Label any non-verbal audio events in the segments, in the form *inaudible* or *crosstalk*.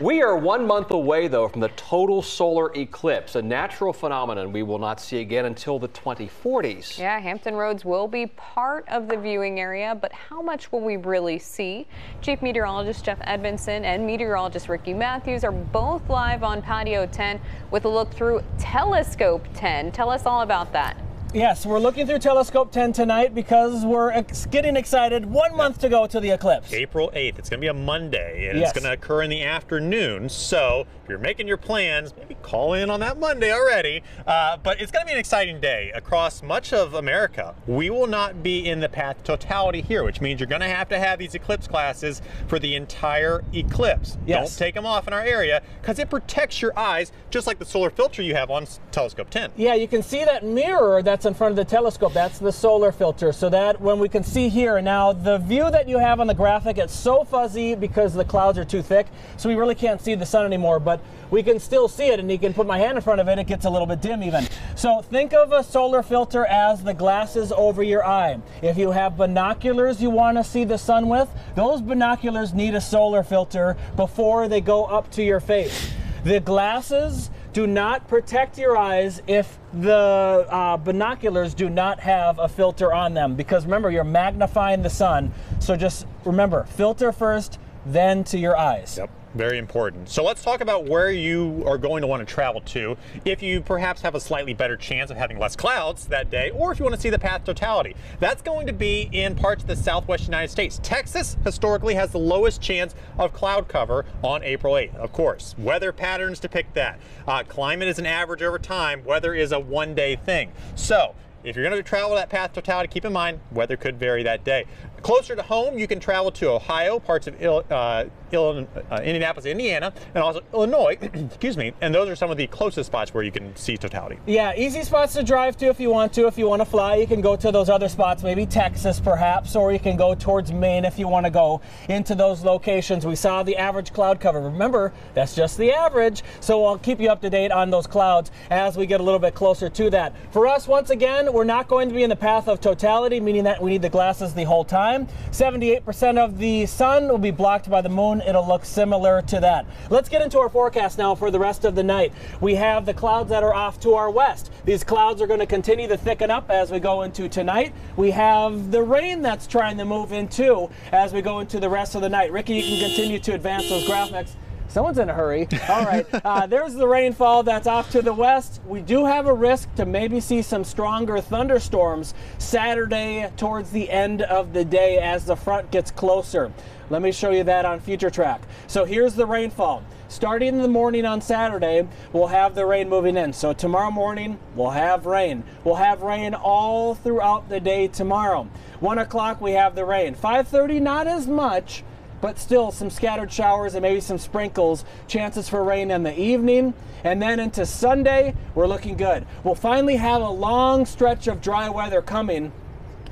we are one month away, though, from the total solar eclipse, a natural phenomenon we will not see again until the 2040s. Yeah, Hampton Roads will be part of the viewing area, but how much will we really see? Chief Meteorologist Jeff Edmondson and meteorologist Ricky Matthews are both live on Patio 10 with a look through Telescope 10. Tell us all about that. Yes, we're looking through Telescope 10 tonight because we're ex getting excited. One month to go to the eclipse. April 8th. It's going to be a Monday, and yes. it's going to occur in the afternoon. So if you're making your plans, maybe call in on that Monday already. Uh, but it's going to be an exciting day across much of America. We will not be in the path totality here, which means you're going to have to have these eclipse classes for the entire eclipse. Yes. Don't take them off in our area because it protects your eyes, just like the solar filter you have on Telescope 10. Yeah, you can see that mirror that's in front of the telescope. That's the solar filter. So that when we can see here, now the view that you have on the graphic, it's so fuzzy because the clouds are too thick. So we really can't see the sun anymore, but we can still see it and you can put my hand in front of it, it gets a little bit dim even. So think of a solar filter as the glasses over your eye. If you have binoculars you want to see the sun with, those binoculars need a solar filter before they go up to your face. The glasses do not protect your eyes if the uh, binoculars do not have a filter on them. Because remember you're magnifying the sun. So just remember filter first then to your eyes. Yep very important. So let's talk about where you are going to want to travel to if you perhaps have a slightly better chance of having less clouds that day, or if you want to see the path totality. That's going to be in parts of the southwest United States. Texas historically has the lowest chance of cloud cover on April 8th, of course. Weather patterns depict that. Uh, climate is an average over time. Weather is a one-day thing. So if you're going to travel that path totality, keep in mind weather could vary that day. Closer to home, you can travel to Ohio, parts of uh, Illinois, uh, Indianapolis, Indiana, and also Illinois, *clears throat* excuse me, and those are some of the closest spots where you can see totality. Yeah, easy spots to drive to if you want to. If you want to fly, you can go to those other spots, maybe Texas perhaps, or you can go towards Maine if you want to go into those locations. We saw the average cloud cover. Remember, that's just the average, so I'll keep you up to date on those clouds as we get a little bit closer to that. For us, once again, we're not going to be in the path of totality, meaning that we need the glasses the whole time. 78% of the sun will be blocked by the moon it'll look similar to that. Let's get into our forecast now for the rest of the night. We have the clouds that are off to our west. These clouds are going to continue to thicken up as we go into tonight. We have the rain that's trying to move in too as we go into the rest of the night. Ricky, you can continue to advance those graphics. Someone's in a hurry. All right, uh, there's the rainfall that's off to the west. We do have a risk to maybe see some stronger thunderstorms Saturday towards the end of the day as the front gets closer. Let me show you that on Future Track. So here's the rainfall. Starting in the morning on Saturday, we'll have the rain moving in. So tomorrow morning, we'll have rain. We'll have rain all throughout the day tomorrow. 1 o'clock, we have the rain. 5.30, not as much, but still some scattered showers and maybe some sprinkles. Chances for rain in the evening. And then into Sunday, we're looking good. We'll finally have a long stretch of dry weather coming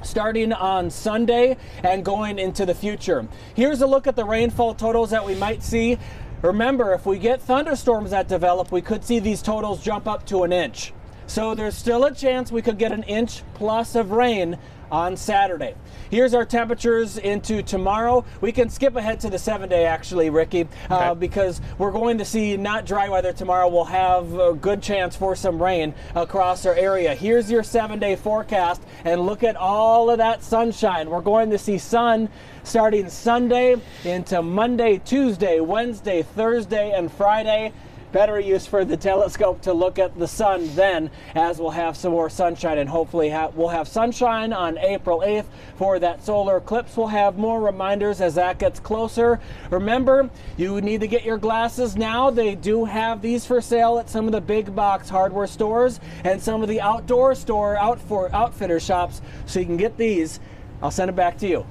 starting on Sunday and going into the future. Here's a look at the rainfall totals that we might see. Remember, if we get thunderstorms that develop, we could see these totals jump up to an inch. So there's still a chance we could get an inch plus of rain on Saturday. Here's our temperatures into tomorrow. We can skip ahead to the seven day actually, Ricky, uh, okay. because we're going to see not dry weather tomorrow. We'll have a good chance for some rain across our area. Here's your seven day forecast and look at all of that sunshine. We're going to see sun starting Sunday into Monday, Tuesday, Wednesday, Thursday, and Friday better use for the telescope to look at the sun then as we'll have some more sunshine and hopefully ha we'll have sunshine on April 8th for that solar eclipse. We'll have more reminders as that gets closer. Remember, you need to get your glasses now. They do have these for sale at some of the big box hardware stores and some of the outdoor store out for outfitter shops so you can get these. I'll send it back to you.